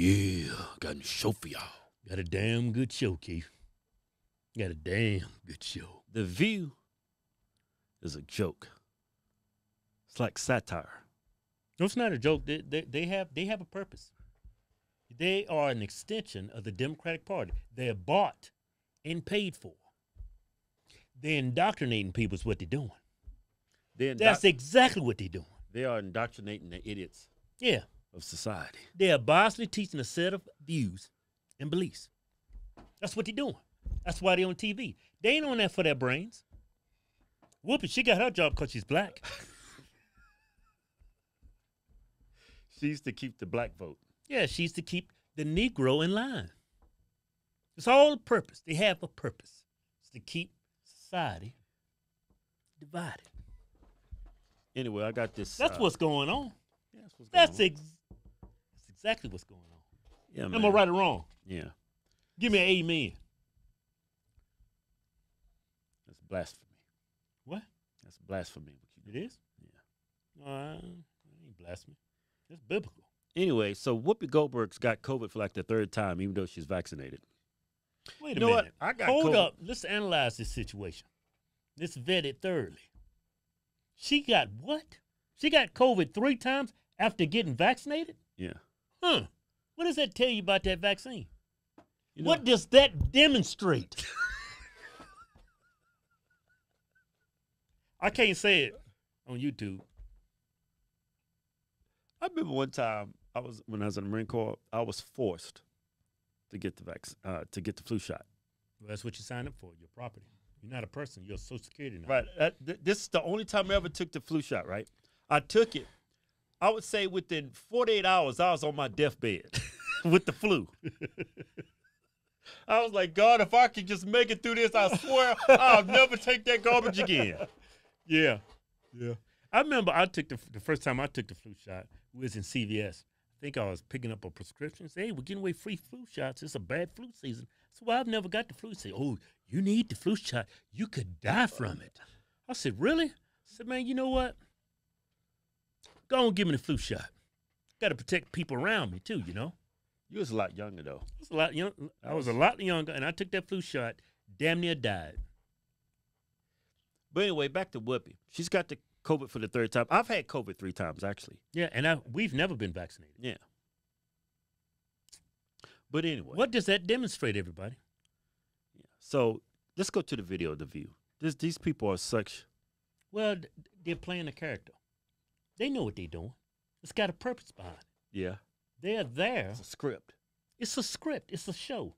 Yeah, got a show for y'all. Got a damn good show, Keith. Got a damn good show. The View is a joke. It's like satire. No, it's not a joke. They, they, they have they have a purpose. They are an extension of the Democratic Party. They're bought and paid for. They're indoctrinating people is what they're doing. They're That's exactly what they're doing. they are indoctrinating the idiots Yeah. Of society. They're biasly teaching a set of views and beliefs. That's what they're doing. That's why they're on TV. They ain't on that for their brains. Whoopi, she got her job because she's black. she's to keep the black vote. Yeah, she's to keep the Negro in line. It's all a purpose. They have a purpose. It's to keep society divided. Anyway, I got this. That's uh, what's going on. yeah, that's what's going That's on. ex- exactly what's going on. yeah, Am I right or wrong? Yeah, Give me an amen. that's blasphemy. What? That's blasphemy. What It Yeah. Uh, it ain't blasphemy. It's biblical. Anyway, so Whoopi Goldberg's got COVID for like the third time, even though she's vaccinated. Wait a You know what? minute. I got Hold COVID. up. Let's analyze this situation. Let's vet it thoroughly. She got what? She got COVID three times after getting vaccinated? Yeah. Huh. What does that tell you about that vaccine? You know, what does that demonstrate? I can't say it on YouTube. I remember one time I was when I was in the Marine Corps, I was forced to get the vac- uh, to get the flu shot. Well, that's what you signed up for. Your property. You're not a person. You're a social security number. Right. That, th- this is the only time I ever took the flu shot. Right. I took it. I would say within 48 hours, I was on my deathbed with the flu. I was like, God, if I could just make it through this, I swear I'll never take that garbage again. Yeah, yeah. I remember I took the the first time I took the flu shot. Was in CVS. I think I was picking up a prescription. Say, hey, we're giving away free flu shots. It's a bad flu season. So well, I've never got the flu. Say, oh, you need the flu shot. You could die from it. I said, really? I said, man, you know what? Go on, give me the flu shot. Got to protect people around me too. You know, You was a lot younger though. I was a lot young. I was a lot younger, and I took that flu shot. Damn near died. But anyway, back to Whoopi. She's got the COVID for the third time. I've had COVID three times actually. Yeah, and I we've never been vaccinated. Yeah. But anyway, What does that demonstrate, everybody? Yeah. So let's go to the video of the view. This, these people are such. Well, they're playing a character. They know what they're doing. It's got a purpose behind it. Yeah. They're there. It's a script. It's a script. It's a show.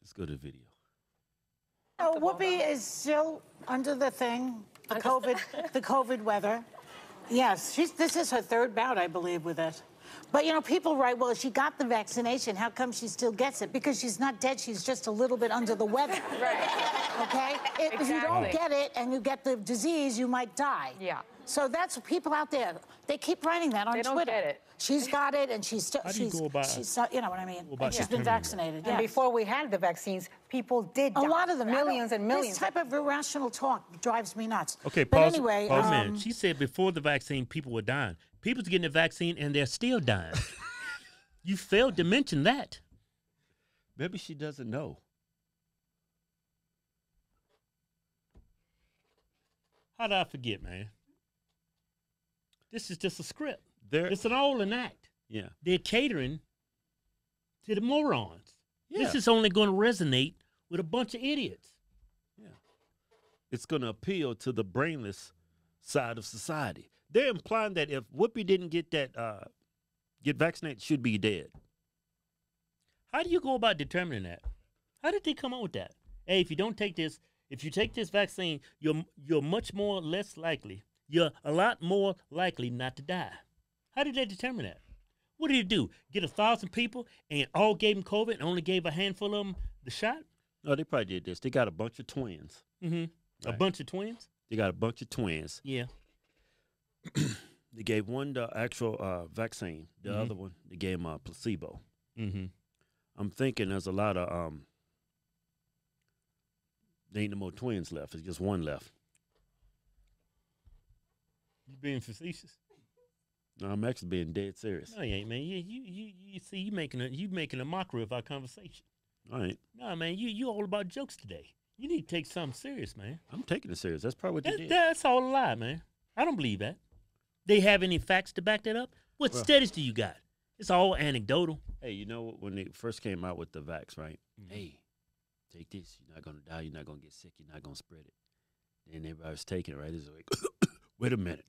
Let's go to the video. No, Whoopi is still under the thing, the COVID, the COVID weather. Yes, she's. This is her third bout, I believe, with it. But you know, people write, "Well, she got the vaccination. How come she still gets it? Because she's not dead. She's just a little bit under the weather." Right. Okay. If, if you don't get it and you get the disease, you might die. Yeah. So that's people out there. They keep writing that on They don't Twitter. get it. She's got it, and she's still. How do you she's. go about- she's. not- You know what I mean? go about And she's been determining that? vaccinated. And before we had the vaccines, people did A die. lot of them. Millions and millions. This type of irrational talk drives me nuts. Okay, but pause. anyway, pause a um, minute. She said before the vaccine, people were dying. People's getting the vaccine and they're still dying. you failed to mention that. Maybe she doesn't know. How did I forget, man? This is just a script. There. It's an all an act. Yeah. They're catering to the morons. Yeah. This is only going to resonate with a bunch of idiots. Yeah. It's going to appeal to the brainless side of society. They're implying that if Whoopi didn't get that, uh, get vaccinated, should be dead. How do you go about determining that? How did they come up with that? Hey, if you don't take this, if you take this vaccine, you're you're much more less likely. You're a lot more likely not to die. How did they determine that? What did he do? Get a thousand people and all gave them COVID and only gave a handful of them the shot? No, they probably did this. They got a bunch of twins. Mm-hmm. A bunch of twins? They got a bunch of twins. Yeah. They gave one the actual uh, vaccine. The Mhm. other one, they gave him a placebo. Mm-hmm. I'm thinking there's a lot of um. There ain't no more twins left. It's just one left. You being facetious? No, I'm actually being dead serious. No, you ain't, man. You you you, you see, you making a you making a mockery of our conversation. All right, No, man. You you all about jokes today. You need to take something serious, man. I'm taking it serious. That's probably what they That, did. that's all a lie, man. I don't believe that. They have any facts to back that up? What Well- studies do you got? It's all anecdotal. Hey, you know what? When they first came out with the vax, right? Mhm. Hey, take this. You're not gonna die. You're not gonna get sick. You're not gonna spread it. And everybody was taking it, right? It's like, wait a minute.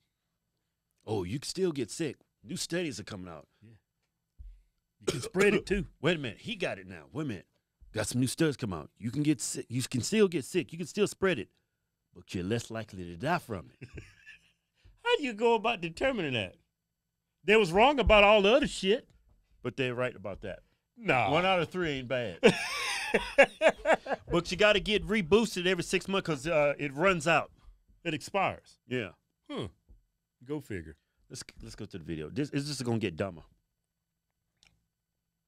Oh, you can still get sick. New studies are coming out. You can spread it too. Wait a minute. He got it now. Wait a minute. Got some new studies come out. You can get sick. You can still get sick. You can still spread it, but you're less likely to die from it. How do you go about determining that? They was wrong about all the other shit. But they're right about that. No. One out of three ain't bad. but you got to get reboosted every six months because uh, it runs out. it expires. Yeah. Hmm. Go figure. Let's let's go to the video. This is just gonna get dumber.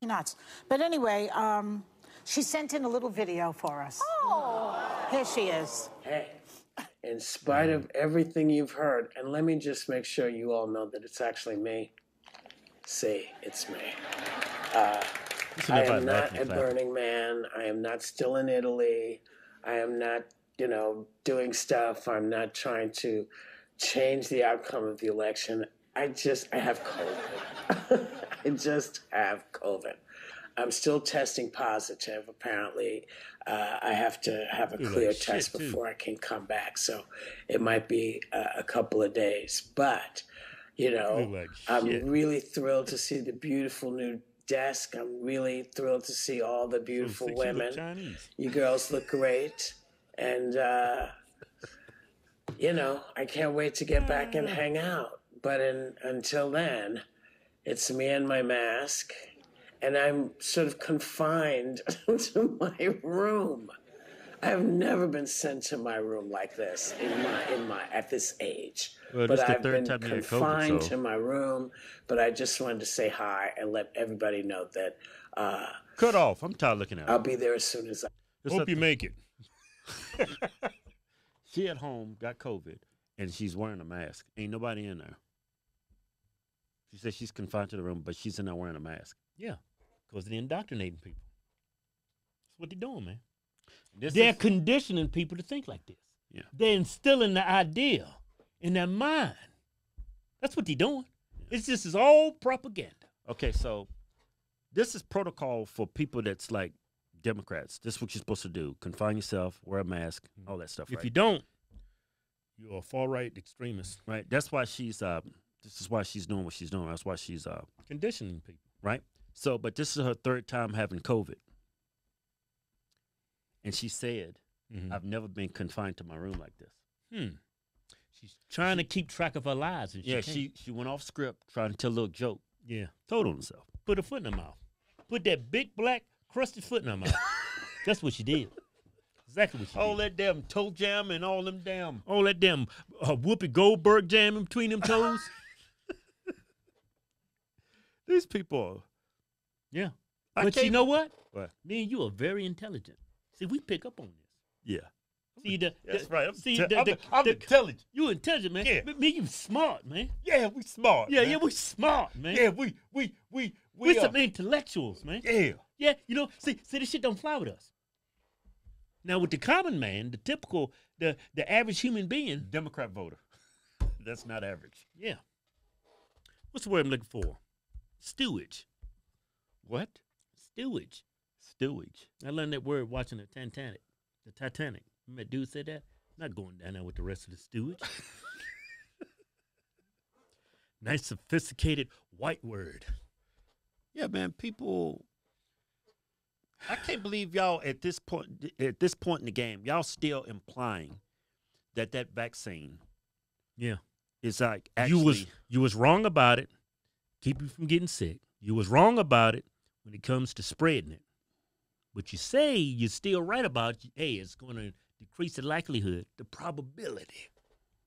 Nuts. But anyway, um, she sent in a little video for us. Oh. Here she is. Hey, in spite of everything you've heard, and let me just make sure you all know that it's actually me. See, it's me. Uh, I am not laughing at. Burning Man. I am not still in Italy. I am not, you know, doing stuff. I'm not trying to change the outcome of the election. I just, I have COVID. I just have COVID. I'm still testing positive, apparently. Uh, I have to have a like clear shit, test before I can come back. So it might be a, a couple of days. But, you know, like I'm really thrilled to see the beautiful new desk. I'm really thrilled to see all the beautiful Think she look women. Chinese. You girls look great. And, uh, you know, I can't wait to get back and hang out. But in, until then, it's me and my mask. And I'm sort of confined to my room. I've never been sent to my room like this in my in my at this age. Well, but I've been time you had COVID, confined so- to my room. But I just wanted to say hi and let everybody know that uh, Cut off. I'm tired looking at. I'll it. be there as soon as I. It's Hope a- you make it. She at home got COVID and she's wearing a mask. Ain't nobody in there. She says she's confined to the room, but she's in there wearing a mask. Yeah. Because they're indoctrinating people. That's what they're doing, man. This they're is- conditioning people to think like this. Yeah. They're instilling the idea in their mind. That's what they're doing. It's just it's all propaganda. okay, so this is protocol for people that's like Democrats. This is what you're supposed to do: confine yourself, wear a mask, all that stuff. If right? you don't, you're a far right extremist. right? That's why she's. Uh, this is why she's doing what she's doing. That's why she's. Uh, Conditioning people. right? So, but this is her third time having COVID, and she said, Mhm. "I've never been confined to my room like this." Hmm. She's trying to keep track of her lies. And she yeah, can't. she she went off script trying to tell a little joke. yeah. Told on herself. Put her foot in her mouth. Put that big black crusted foot in her mouth. That's what she did. Exactly what she All did. that damn toe jam and all them damn. All that damn uh, Whoopi Goldberg jam in between them toes. These people. yeah. I but you know what? What? Me and you are very intelligent. See, we pick up on this. Yeah. See the, That's the- right. I'm, see te- the, I'm, the, I'm the- intelligent. You intelligent, man. Yeah. Me, you smart, man. Yeah, we smart. Yeah, man. yeah, we smart, man. Yeah, we we we we we, some are, intellectuals, man. Yeah. Yeah, you know, see, see, this shit don't fly with us. Now, with the common man, the typical, the the average human being, Democrat voter. That's not average. yeah. What's the word I'm looking for? Stewage. What? Stewage. Stewage. I learned that word watching the Titanic. The Titanic. Remember that dude said that? Not going down there with the rest of the stewage. nice, sophisticated white word. Yeah, man. People. I can't believe y'all at this point at this point in the game, y'all still implying that that vaccine Yeah. is like actually you was you was wrong about it. Keep you from getting sick. You was wrong about it when it comes to spreading it. But you say you're still right about hey, it's going to decrease the likelihood, the probability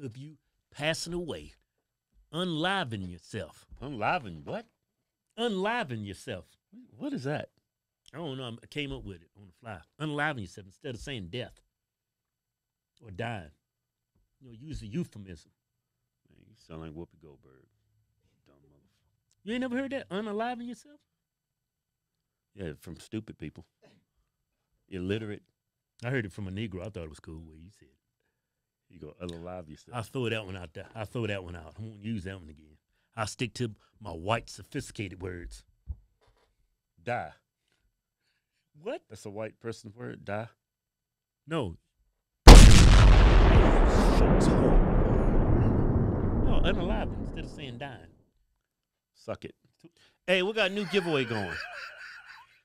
of you passing away, unliving yourself, unliving. What? unliving yourself. What is that? I don't know. I came up with it on the fly. Unliving yourself instead of saying death or dying. You know, use the euphemism. Man, you sound like Whoopi Goldberg. Dumb motherfucker. You ain't never heard that? Unaliving yourself? Yeah, from stupid people, illiterate. I heard it from a Negro. I thought it was cool where you said. You go unalive yourself. I'll throw that one out there. I'll throw that one out. I won't use that one again. I'll stick to my white, sophisticated words. Die. What? That's a white person's word. Die. No. No, unalive instead of saying dying. Suck it. Hey, we got a new giveaway going.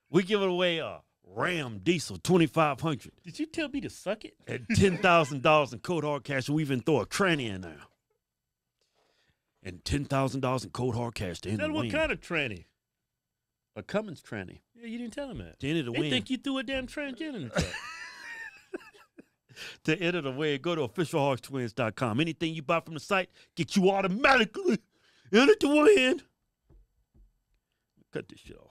we giving away a Ram Diesel 2500 Did you tell me to suck it? at $10,000 in cold hard cash, and we even throw a tranny in there. And $10,000 in cold hard cash to end Tell the what win. kind of tranny? A Cummins tranny. Yeah, you didn't tell him that. To enter the They win. think you threw a damn transgender in the truck. to enter the way, go to officialhodgetwins.com. Anything you buy from the site, get you automatically enter to win. Cut this shit off.